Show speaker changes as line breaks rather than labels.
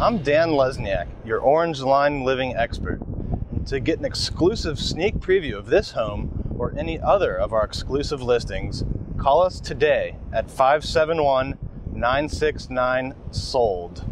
I'm Dan Lesniak, your Orange Line living expert. To get an exclusive sneak preview of this home or any other of our exclusive listings, call us today at 571 969 SOLD.